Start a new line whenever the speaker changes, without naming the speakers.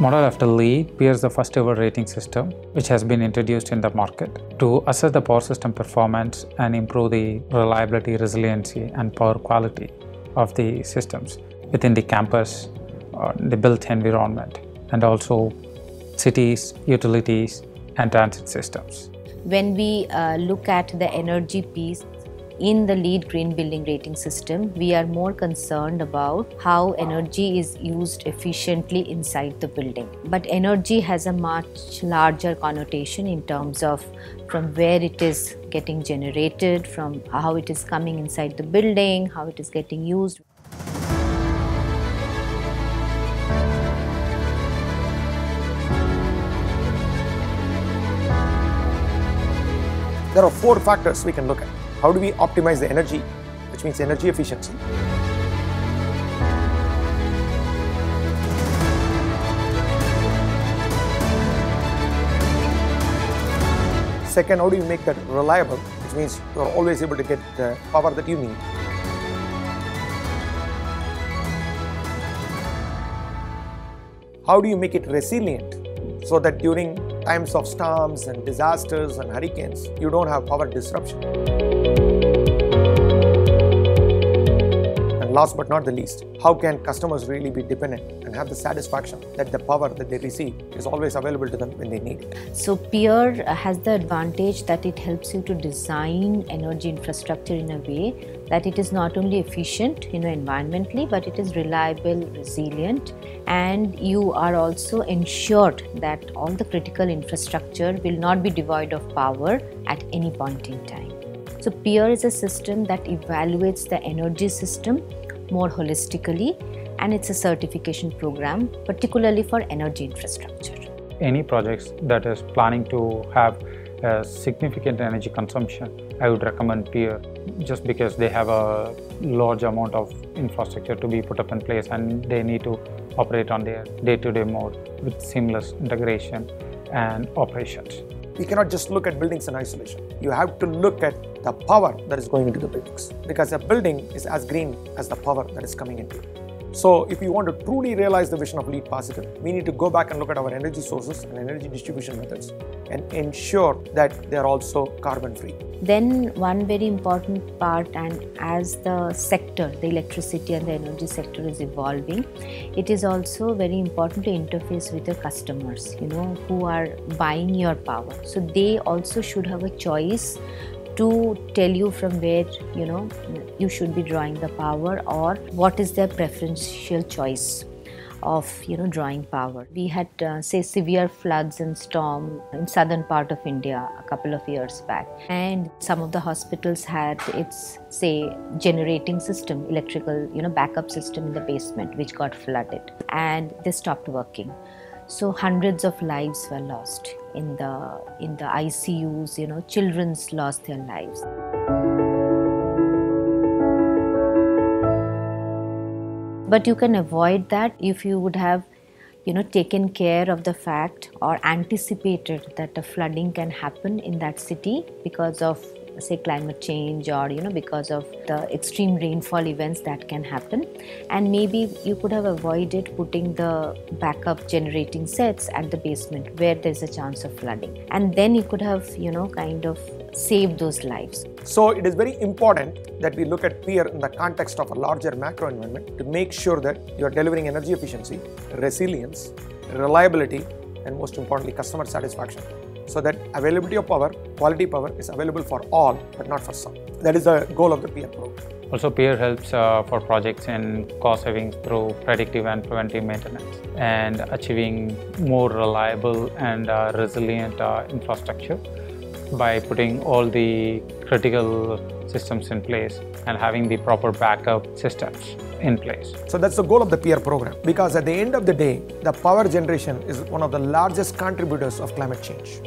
Model after LEED, PEER is the first ever rating system which has been introduced in the market to assess the power system performance and improve the reliability, resiliency, and power quality of the systems within the campus, uh, the built environment, and also cities, utilities, and transit systems.
When we uh, look at the energy piece, in the LEED green building rating system, we are more concerned about how energy is used efficiently inside the building. But energy has a much larger connotation in terms of from where it is getting generated, from how it is coming inside the building, how it is getting used.
There are four factors we can look at. How do we optimize the energy, which means energy efficiency? Second, how do you make that reliable, which means you're always able to get the power that you need. How do you make it resilient so that during times of storms and disasters and hurricanes, you don't have power disruption? Last but not the least, how can customers really be dependent and have the satisfaction that the power that they receive is always available to them when they need it?
So PEER has the advantage that it helps you to design energy infrastructure in a way that it is not only efficient, you know, environmentally, but it is reliable, resilient, and you are also ensured that all the critical infrastructure will not be devoid of power at any point in time. So PEER is a system that evaluates the energy system more holistically and it's a certification program particularly for energy infrastructure.
Any projects that is planning to have a significant energy consumption, I would recommend PEER just because they have a large amount of infrastructure to be put up in place and they need to operate on their day-to-day mode with seamless integration and operations.
You cannot just look at buildings in isolation. You have to look at the power that is going into the buildings because a building is as green as the power that is coming into it. So if we want to truly realize the vision of LEED Positive, we need to go back and look at our energy sources and energy distribution methods and ensure that they are also carbon free.
Then one very important part and as the sector, the electricity and the energy sector is evolving, it is also very important to interface with your customers, you know, who are buying your power. So they also should have a choice to tell you from where you know you should be drawing the power or what is their preferential choice of you know drawing power. We had uh, say severe floods and storm in southern part of india a couple of years back. And some of the hospitals had its say generating system electrical you know backup system in the basement which got flooded. And they stopped working. So hundreds of lives were lost in the in the ICUs you know children's lost their lives. But you can avoid that if you would have you know taken care of the fact or anticipated that a flooding can happen in that city because of say climate change or you know because of the extreme rainfall events that can happen. And maybe you could have avoided putting the backup generating sets at the basement where there's a chance of flooding. And then you could have you know kind of saved those lives.
So it is very important that we look at PEER in the context of a larger macro environment to make sure that you are delivering energy efficiency resilience reliability and most importantly customer satisfaction so that availability of power, quality power is available for all but not for some. That is the goal of the PEER program.
Also, PEER helps uh, for projects in cost savings through predictive and preventive maintenance and achieving more reliable and uh, resilient uh, infrastructure by putting all the critical systems in place and having the proper backup systems in place.
So that's the goal of the PEER program because at the end of the day, the power generation is one of the largest contributors of climate change.